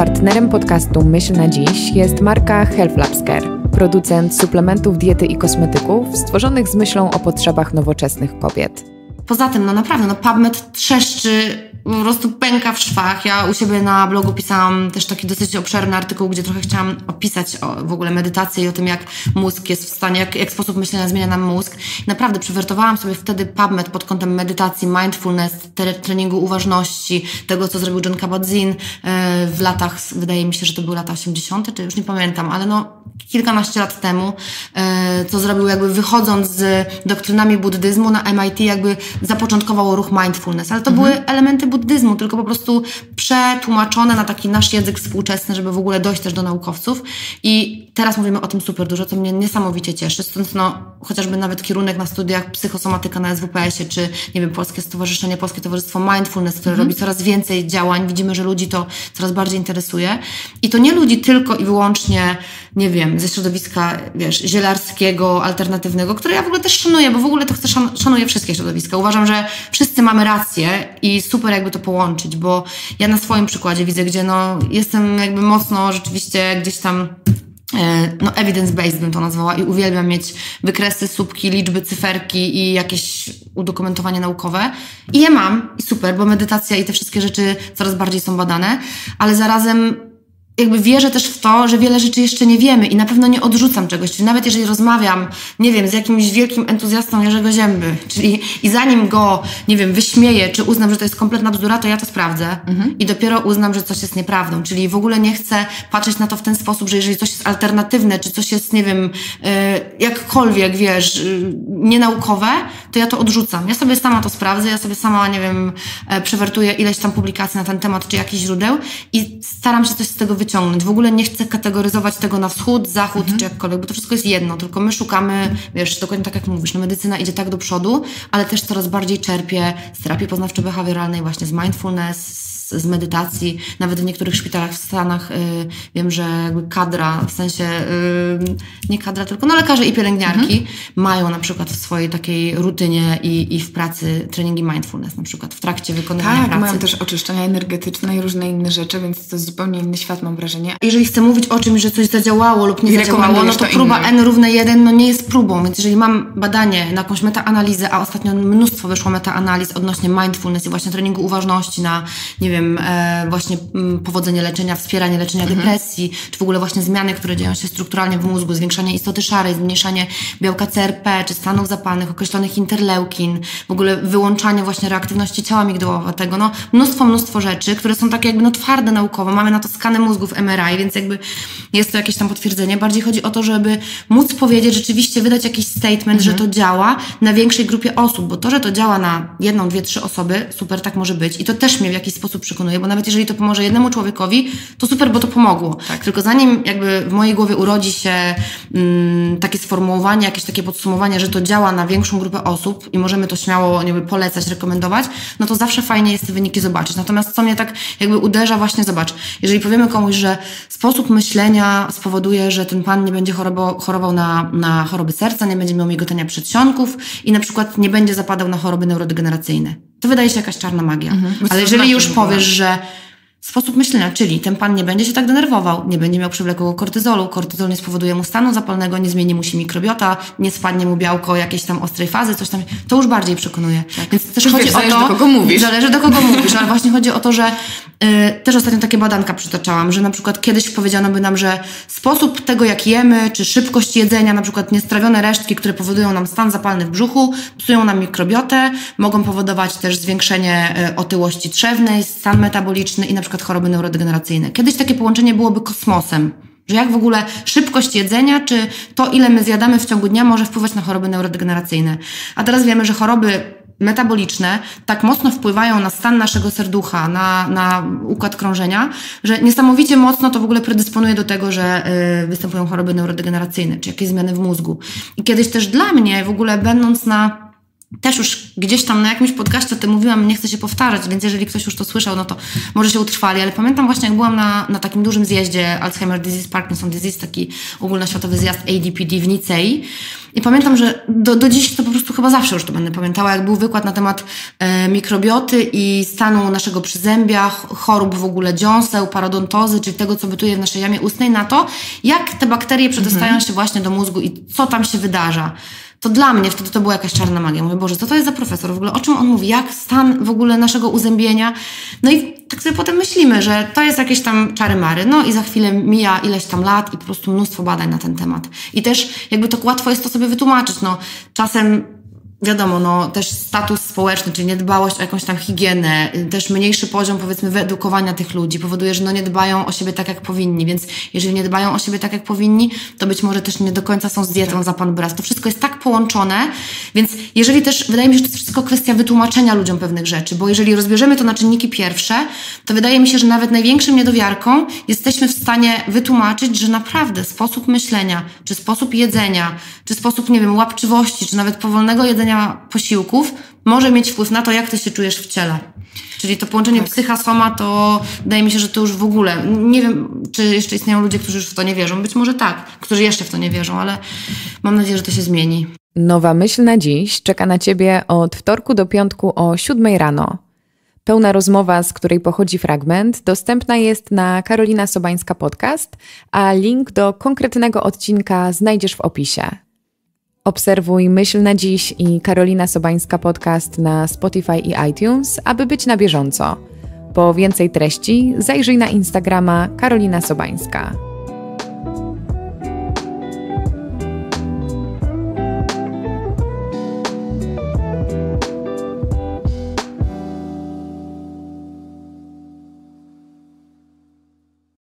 Partnerem podcastu Myśl na dziś jest marka Health Labs Care, producent suplementów diety i kosmetyków stworzonych z myślą o potrzebach nowoczesnych kobiet. Poza tym, no naprawdę, no PubMed trzeszczy po prostu pęka w szwach. Ja u siebie na blogu pisałam też taki dosyć obszerny artykuł, gdzie trochę chciałam opisać o, w ogóle medytację i o tym, jak mózg jest w stanie, jak, jak sposób myślenia zmienia nam mózg. naprawdę przywertowałam sobie wtedy PubMed pod kątem medytacji, mindfulness, treningu uważności, tego, co zrobił John Kabat-Zinn e, w latach, wydaje mi się, że to były lata 80., czy już nie pamiętam, ale no kilkanaście lat temu, e, co zrobił jakby wychodząc z doktrynami buddyzmu na MIT, jakby zapoczątkował ruch mindfulness, ale to mhm. były elementy buddyzmu, tylko po prostu przetłumaczone na taki nasz język współczesny, żeby w ogóle dojść też do naukowców. I teraz mówimy o tym super dużo, co mnie niesamowicie cieszy. Stąd no, chociażby nawet kierunek na studiach psychosomatyka na SWPS-ie, czy nie wiem, Polskie Stowarzyszenie, Polskie Towarzystwo Mindfulness, które mhm. robi coraz więcej działań. Widzimy, że ludzi to coraz bardziej interesuje. I to nie ludzi tylko i wyłącznie, nie wiem, ze środowiska, wiesz, zielarskiego, alternatywnego, które ja w ogóle też szanuję, bo w ogóle to chcę szan szanuję wszystkie środowiska. Uważam, że wszyscy mamy rację i super jakby to połączyć, bo ja na swoim przykładzie widzę, gdzie no jestem jakby mocno rzeczywiście gdzieś tam e, no evidence-based bym to nazwała i uwielbiam mieć wykresy, słupki, liczby, cyferki i jakieś udokumentowanie naukowe. I je mam i super, bo medytacja i te wszystkie rzeczy coraz bardziej są badane, ale zarazem jakby wierzę też w to, że wiele rzeczy jeszcze nie wiemy i na pewno nie odrzucam czegoś. Czyli nawet jeżeli rozmawiam, nie wiem, z jakimś wielkim entuzjastą Jerzego Zięby, czyli i zanim go, nie wiem, wyśmieję, czy uznam, że to jest kompletna bzdura, to ja to sprawdzę mhm. i dopiero uznam, że coś jest nieprawdą. Czyli w ogóle nie chcę patrzeć na to w ten sposób, że jeżeli coś jest alternatywne, czy coś jest, nie wiem, yy, jakkolwiek, wiesz, yy, nienaukowe, to ja to odrzucam. Ja sobie sama to sprawdzę, ja sobie sama, nie wiem, yy, przewertuję ileś tam publikacji na ten temat, czy jakichś źródeł i staram się coś z tego wyciągnąć wyciągnąć. W ogóle nie chcę kategoryzować tego na wschód, zachód mhm. czy jakkolwiek, bo to wszystko jest jedno, tylko my szukamy, wiesz, dokładnie tak jak mówisz, no medycyna idzie tak do przodu, ale też coraz bardziej czerpie z terapii poznawczo-behawioralnej, właśnie z mindfulness, z medytacji. Nawet w niektórych szpitalach w Stanach y, wiem, że jakby kadra, w sensie y, nie kadra, tylko no lekarze i pielęgniarki mhm. mają na przykład w swojej takiej rutynie i, i w pracy treningi mindfulness na przykład w trakcie wykonywania tak, pracy. mają też oczyszczenia energetyczne i różne inne rzeczy, więc to jest zupełnie inny świat mam wrażenie. Jeżeli chcę mówić o czymś, że coś zadziałało lub nie I zadziałało, no to, to próba N równe 1 no nie jest próbą, więc jeżeli mam badanie na jakąś metaanalizę, a ostatnio mnóstwo wyszło metaanaliz odnośnie mindfulness i właśnie treningu uważności na, nie wiem, wiem, e, właśnie mm, powodzenie leczenia, wspieranie leczenia mhm. depresji, czy w ogóle właśnie zmiany, które dzieją się strukturalnie w mózgu, zwiększanie istoty szarej, zmniejszanie białka CRP, czy stanów zapalnych, określonych interleukin, w ogóle wyłączanie właśnie reaktywności ciała migdałowatego, no mnóstwo, mnóstwo rzeczy, które są takie jakby no twarde naukowo, mamy na to skany mózgów MRI, więc jakby jest to jakieś tam potwierdzenie. Bardziej chodzi o to, żeby móc powiedzieć, rzeczywiście wydać jakiś statement, mhm. że to działa na większej grupie osób, bo to, że to działa na jedną, dwie, trzy osoby, super, tak może być i to też mnie w jakiś sposób przekonuje, bo nawet jeżeli to pomoże jednemu człowiekowi, to super, bo to pomogło. Tak. Tylko zanim jakby w mojej głowie urodzi się mm, takie sformułowanie, jakieś takie podsumowanie, że to działa na większą grupę osób i możemy to śmiało jakby polecać, rekomendować, no to zawsze fajnie jest te wyniki zobaczyć. Natomiast co mnie tak jakby uderza, właśnie zobacz, jeżeli powiemy komuś, że sposób myślenia spowoduje, że ten pan nie będzie chorował, chorował na, na choroby serca, nie będzie miał migotania przedsionków i na przykład nie będzie zapadał na choroby neurodegeneracyjne to wydaje się jakaś czarna magia. Mhm. Ale jeżeli znaczy już powiesz, że sposób myślenia, czyli ten pan nie będzie się tak denerwował, nie będzie miał przewlekłego kortyzolu, kortyzol nie spowoduje mu stanu zapalnego, nie zmieni mu się mikrobiota, nie spadnie mu białko jakiejś tam ostrej fazy, coś tam, to już bardziej przekonuje. Tak. Więc też chodzi wiesz, o to, do kogo mówisz. Zależy do kogo mówisz, ale właśnie chodzi o to, że yy, też ostatnio takie badanka przytaczałam, że na przykład kiedyś powiedziano by nam, że sposób tego jak jemy, czy szybkość jedzenia, na przykład niestrawione resztki, które powodują nam stan zapalny w brzuchu, psują nam mikrobiotę, mogą powodować też zwiększenie yy, otyłości trzewnej, stan metaboliczny i na przykład przykład choroby neurodegeneracyjne. Kiedyś takie połączenie byłoby kosmosem. Że jak w ogóle szybkość jedzenia, czy to, ile my zjadamy w ciągu dnia, może wpływać na choroby neurodegeneracyjne. A teraz wiemy, że choroby metaboliczne tak mocno wpływają na stan naszego serducha, na, na układ krążenia, że niesamowicie mocno to w ogóle predysponuje do tego, że y, występują choroby neurodegeneracyjne, czy jakieś zmiany w mózgu. I kiedyś też dla mnie, w ogóle będąc na też już gdzieś tam na jakimś podcaście o tym mówiłam, nie chcę się powtarzać, więc jeżeli ktoś już to słyszał, no to może się utrwali, ale pamiętam właśnie jak byłam na, na takim dużym zjeździe Alzheimer Disease, Parkinson Disease, taki ogólnoświatowy zjazd ADPD w Nicei i pamiętam, że do, do dziś to po prostu chyba zawsze już to będę pamiętała, jak był wykład na temat e, mikrobioty i stanu naszego przyzębia, chorób w ogóle dziąseł, parodontozy, czyli tego, co bytuje w naszej jamie ustnej, na to, jak te bakterie przedostają mhm. się właśnie do mózgu i co tam się wydarza to dla mnie wtedy to była jakaś czarna magia. Mówię, Boże, co to jest za profesor? W ogóle o czym on mówi? Jak stan w ogóle naszego uzębienia? No i tak sobie potem myślimy, że to jest jakieś tam czary mary. No i za chwilę mija ileś tam lat i po prostu mnóstwo badań na ten temat. I też jakby to łatwo jest to sobie wytłumaczyć. No, czasem wiadomo, no, też status społeczny, czyli niedbałość o jakąś tam higienę, też mniejszy poziom, powiedzmy, wyedukowania tych ludzi powoduje, że no nie dbają o siebie tak, jak powinni, więc jeżeli nie dbają o siebie tak, jak powinni, to być może też nie do końca są z dietą tak. za pan brat. To wszystko jest tak połączone, więc jeżeli też, wydaje mi się, że to jest wszystko kwestia wytłumaczenia ludziom pewnych rzeczy, bo jeżeli rozbierzemy to na czynniki pierwsze, to wydaje mi się, że nawet największym niedowiarką jesteśmy w stanie wytłumaczyć, że naprawdę sposób myślenia, czy sposób jedzenia, czy sposób, nie wiem, łapczywości, czy nawet powolnego jedzenia jedzenia posiłków może mieć wpływ na to, jak ty się czujesz w ciele. Czyli to połączenie tak. psycha-soma to wydaje mi się, że to już w ogóle, nie wiem, czy jeszcze istnieją ludzie, którzy już w to nie wierzą. Być może tak, którzy jeszcze w to nie wierzą, ale mam nadzieję, że to się zmieni. Nowa myśl na dziś czeka na Ciebie od wtorku do piątku o 7 rano. Pełna rozmowa, z której pochodzi fragment, dostępna jest na Karolina Sobańska Podcast, a link do konkretnego odcinka znajdziesz w opisie. Obserwuj Myśl na Dziś i Karolina Sobańska podcast na Spotify i iTunes, aby być na bieżąco. Po więcej treści zajrzyj na Instagrama Karolina Sobańska.